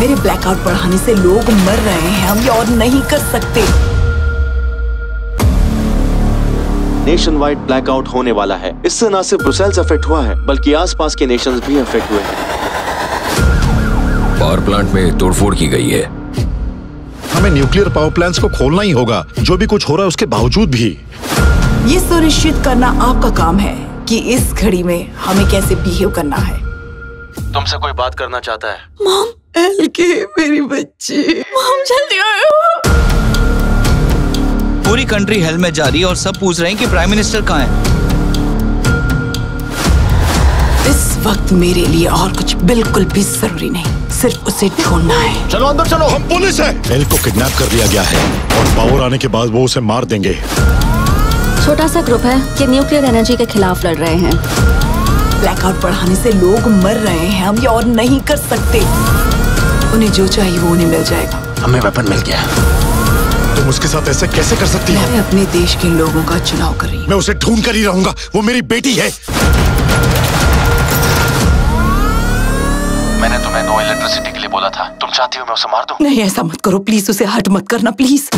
मेरे ब्लैकआउट बढ़ाने से लोग मर रहे हैं। हम ये और नहीं कर सकते। नेशन वाइड ब्लैकआउट होने वाला है। इससे न सिर्फ़ ब्रुसेल्स अफेक्ट हुआ है बल्कि आसपास के नेशंस भी अफेक्ट हुए हैं। पावर प्लांट में तोड़फोड़ की गई है। हमें न्यूक्लियर पावर प्लांट्स को खोलना ही होगा जो भी कुछ हो रहा है उसके बावजूद भी। ये सुनिश्चित करना आपका काम है कि इस घड़ी में हमें कैसे बिहेव करना है। तुमसे कोई बात करना चाहता है? मॉम। एल के मेरी बच्ची। मॉम जल्दी आयो पूरी कंट्री हेल में जा रही है और सब पूछ रहे हैं कि प्राइम मिनिस्टर कहाँ है। इस वक्त मेरे लिए और कुछ बिल्कुल भी ज़रूरी नहीं। सिर्फ़ उसे ढूंढना है। चलो अंदर चलो हम पुलिस है। एल को किडनैप कर लिया गया है और पावर आने के बाद वो उसे मार देंगे। छोटा सा ग्रुप है कि न्यूक्लियर एनर्जी के खिलाफ लड़ रहे हैं। ब्लैकआउट बढ़ाने से लोग मर रहे हैं। हम ये और नहीं कर सकते। उन्हें जो चाहिए वो उन्हें मिल जाएगा। हमें वेपन मिल गया। तुम उसके साथ ऐसे कैसे कर सकती हो? मैं अपने देश के लोगों का चुनाव कर रही हूँ। मैं उसे ढूंढ कर ही रहूँगा। वो मेरी बेटी है। मैंने तुम्हें नो इलेक्ट्रिसिटी के लिए बोला था। तुम चाहती हो मैं उसे मार दूँ? नहीं ऐसा मत करो। प्लीज़ उसे हट मत करना प्लीज़